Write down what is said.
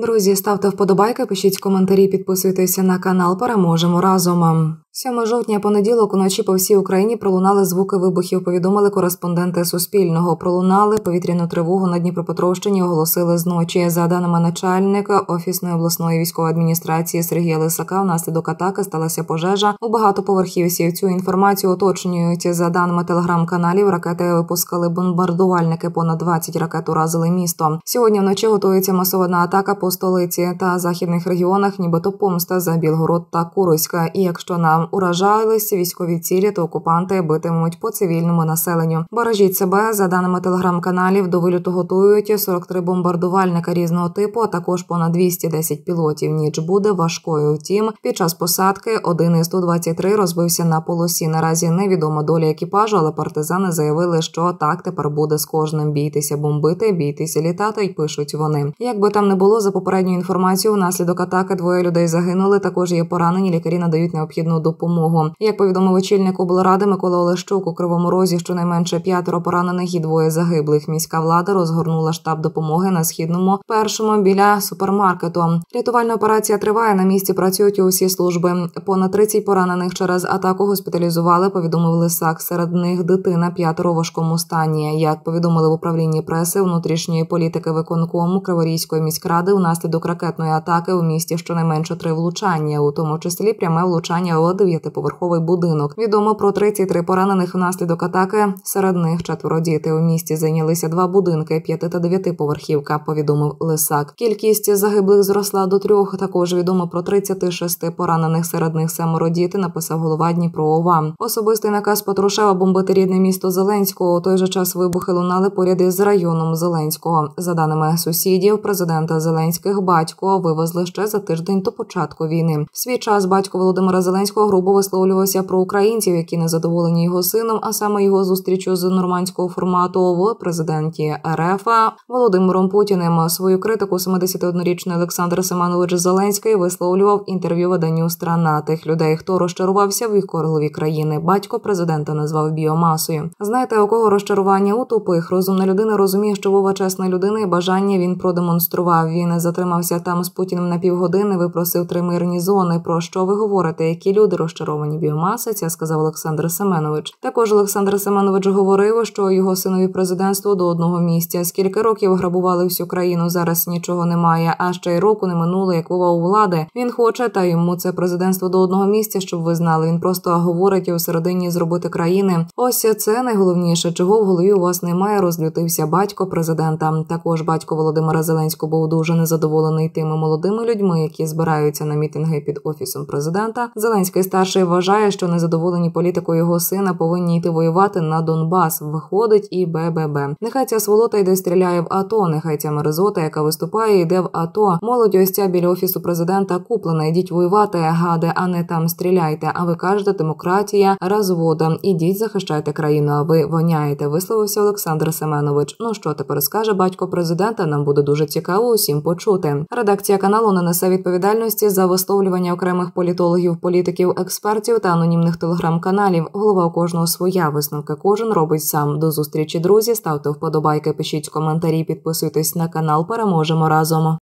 Друзі, ставте вподобайки, пишіть коментарі, підписуйтеся на канал. Переможемо разом. 7 жовтня понеділок уночі по всій Україні пролунали звуки вибухів. Повідомили кореспонденти Суспільного. Пролунали повітряну тривогу на Дніпропетровщині. Оголосили зночі. За даними начальника офісної обласної військової адміністрації Сергія Лисака, внаслідок атаки сталася пожежа у багатоповерхівці. Цю інформацію уточнюють за даними телеграм-каналів. Ракети випускали бомбардувальники. Понад 20 ракет уразили місто. Сьогодні вночі готується масована атака по столиці та західних регіонах, нібито помста за Білгород та Куруська. І якщо нам уражалися військові цілі, то окупанти битимуть по цивільному населенню. Бережіть себе за даними телеграм-каналів. До виліту готують 43 бомбардувальника різного типу, а також понад 210 пілотів. Ніч буде важкою. Втім, під час посадки один із 123 розбився на полосі. Наразі невідома доля екіпажу, але партизани заявили, що так тепер буде з кожним. Бійтеся бомбити, бійтеся літати, й пишуть вони. Як би там не було за попередньою інформацією, внаслідок атаки двоє людей загинули. Також є поранені. Лікарі надають необхідну допомогу допомогу. Як повідомив очільник облради Микола Олещук у Кривому Розі, щонайменше п'ятеро поранених і двоє загиблих. Міська влада розгорнула штаб допомоги на східному першому біля супермаркету. Рятувальна операція триває. На місці працюють усі служби. Понад 30 поранених через атаку госпіталізували. Повідомив Лисак. Серед них дитина п'ятеро важкому стані. Як повідомили в управлінні преси внутрішньої політики виконкому Криворізької міськради, унаслідок ракетної атаки у місті щонайменше три влучання, у тому числі пряме влучання дев'ятиповерховий будинок. Відомо про 33 поранених внаслідок атаки. Серед них четверо дітей у місті зайнялися два будинки, п'яти та дев'ятиповерхівка. Повідомив Лисак. Кількість загиблих зросла до трьох. Також відомо про 36 поранених. Серед них семеро діти. Написав голова Дніпро ОВА. Особистий наказ Патрушева бомбити рідне місто Зеленського. У той же час вибухи лунали поряд із районом Зеленського. За даними сусідів, президента Зеленських батько вивезли ще за тиждень до початку війни. В свій час батько Володимира Зеленського грубо висловлювався про українців, які не задоволені його сином, а саме його зустрічу з нормандського формату в президенті РФ Володимиром Путіним. Свою критику 71-річний Олександр Семенович Зеленський висловлював інтерв'ю виданню страна тих людей, хто розчарувався в вікорливі країни. Батько президента назвав біомасою. Знаєте, у кого розчарування у тупих розумна людина розуміє, що Вова чесна людина і бажання він продемонстрував. Він затримався там з Путіним на півгодини. Випросив три мирні зони. Про що ви говорите? Які люди розчаровані біомаси, це сказав Олександр Семенович. Також Олександр Семенович говорив, що його синові президентство до одного місця. Скільки років грабували всю країну? Зараз нічого немає. А ще й року не минуло, як Вова у влади. Він хоче, та йому це президентство до одного місця, щоб ви знали. Він просто говорить у середині зробити країни. Ось це найголовніше, чого в голові у вас немає. Розлютився батько президента. Також батько Володимира Зеленського був дуже незадоволений тими молодими людьми, які збираються на мітинги під офісом президента. Зеленський старший вважає, що незадоволені політикою його сина повинні йти воювати на Донбас. Виходить і БББ. Нехай ця сволота йде стріляє в АТО. Нехай ця мерзота, яка виступає, йде в АТО. Молодь ось ця біля офісу президента куплена. Йдіть воювати, гади, а не там стріляйте. А ви кажете, демократія розвода. Ідіть, захищайте країну. А ви воняєте. Висловився Олександр Семенович. Ну що тепер скаже батько президента? Нам буде дуже цікаво усім почути. Редакція каналу не несе відповідальності за висловлювання окремих політологів, політиків, експертів та анонімних телеграм-каналів. Голова у кожного своя висновка. Кожен робить сам. До зустрічі, друзі. Ставте вподобайки, пишіть коментарі, підписуйтесь на канал. Переможемо разом.